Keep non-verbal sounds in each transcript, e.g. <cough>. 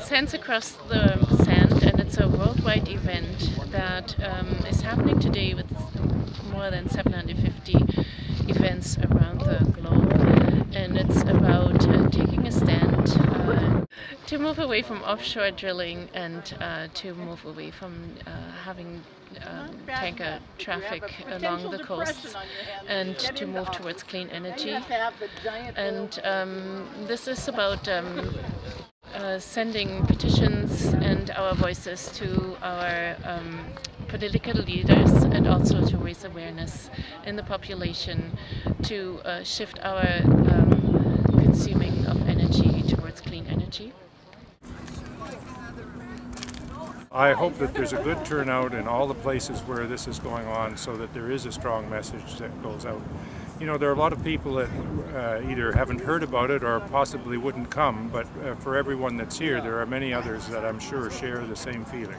at Hands Across the Sand, and it's a worldwide event that um, is happening today with more than 750 events around the globe. And it's about uh, taking a stand uh, to move away from offshore drilling and uh, to move away from uh, having um, tanker traffic along the coasts and to move towards clean energy. And um, this is about um, uh, sending petitions and our voices to our um, political leaders and also to raise awareness in the population to uh, shift our um, consuming of energy towards clean energy. I hope that there's a good turnout in all the places where this is going on so that there is a strong message that goes out. You know, there are a lot of people that uh, either haven't heard about it or possibly wouldn't come, but uh, for everyone that's here, there are many others that I'm sure share the same feeling.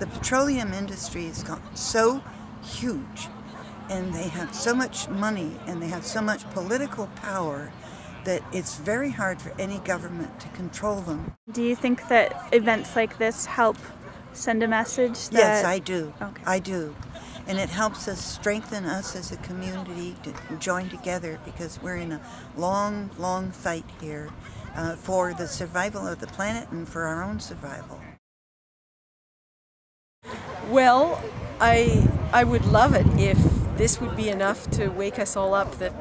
The petroleum industry has gotten so huge and they have so much money and they have so much political power that it's very hard for any government to control them. Do you think that events like this help send a message? That... Yes, I do. Okay. I do. And it helps us strengthen us as a community to join together because we're in a long, long fight here uh, for the survival of the planet and for our own survival. Well, I I would love it if this would be enough to wake us all up that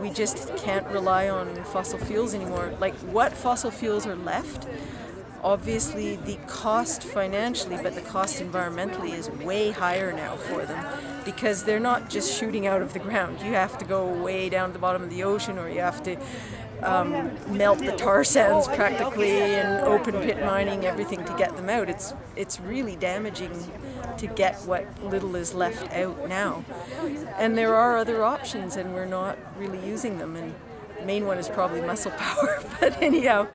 we just can't rely on fossil fuels anymore. Like what fossil fuels are left? Obviously the cost financially, but the cost environmentally is way higher now for them because they're not just shooting out of the ground. You have to go way down to the bottom of the ocean or you have to um, melt the tar sands practically and open pit mining everything to get them out. It's it's really damaging to get what little is left out now. And there are other options and we're not really using them and the main one is probably muscle <laughs> power, but anyhow.